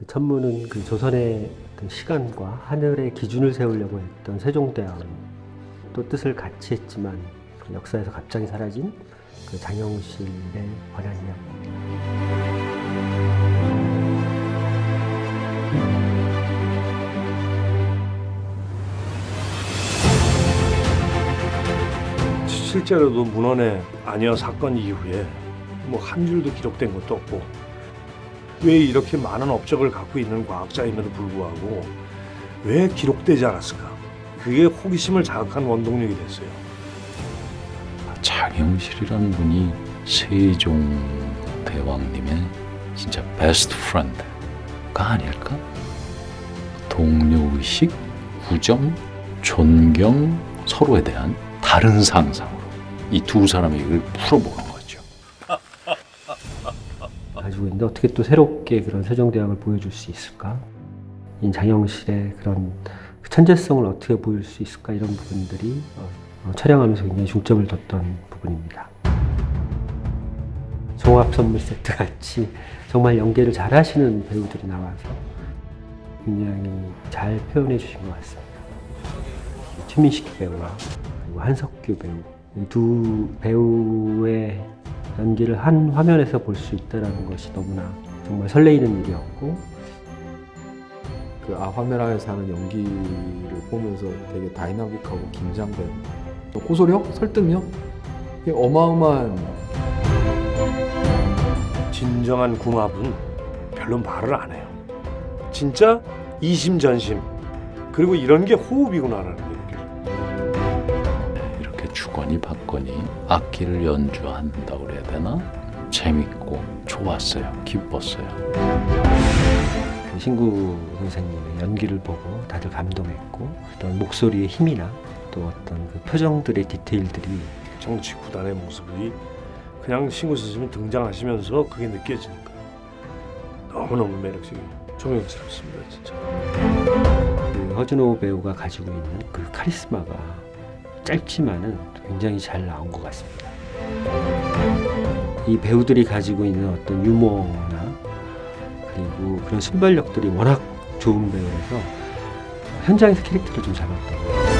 그 천문은 그 조선의 어떤 시간과 하늘의 기준을 세우려고 했던 세종대왕은 또 뜻을 같이 했지만 그 역사에서 갑자기 사라진 그 장영실에 관한 이야기. 실제로도 문헌에 안여 사건 이후에 뭐 한 줄도 기록된 것도 없고 왜 이렇게 많은 업적을 갖고 있는 과학자임에도 불구하고 왜 기록되지 않았을까? 그게 호기심을 자극한 원동력이 됐어요. 장영실이라는 분이 세종 대왕님의 진짜 best friend가 아닐까? 동료의식, 우정, 존경, 서로에 대한 다른 상상으로 이 두 사람의 이걸 풀어보는. 가지고 있는데 어떻게 또 새롭게 그런 세종대왕을 보여줄 수 있을까? 이 장영실의 그런 그 천재성을 어떻게 보일 수 있을까? 이런 부분들이 어, 촬영하면서 굉장히 중점을 뒀던 부분입니다. 종합 선물 세트 같이 정말 연기를 잘 하시는 배우들이 나와서 굉장히 잘 표현해 주신 것 같습니다. 최민식 배우와 한석규 배우 이두 배우의 연기를 한 화면에서 볼 수 있다는 것이 너무나 정말 설레이는 일이었고 그 아 화면 안에서 하는 연기를 보면서 되게 다이나믹하고 긴장된 또 호소력, 설득력? 이게 어마어마한. 진정한 궁합은 별로 말을 안 해요. 진짜 이심전심. 그리고 이런 게 호흡이구나라는 게 주거니 받거니 악기를 연주한다고 그래야 되나? 재밌고 좋았어요. 기뻤어요. 그 신구 선생님의 연기를 보고 다들 감동했고 어떤 목소리의 힘이나 또 어떤 그 표정들의 디테일들이 정치 구단의 모습이 그냥 신구 선생님이 등장하시면서 그게 느껴지니까 너무너무 매력적이고 존경스럽습니다 진짜. 그 허준호 배우가 가지고 있는 그 카리스마가 짧지만은 굉장히 잘 나온 것 같습니다. 이 배우들이 가지고 있는 어떤 유머나 그리고 그런 순발력들이 워낙 좋은 배우라서 현장에서 캐릭터를 좀 잡았던 것 같아요.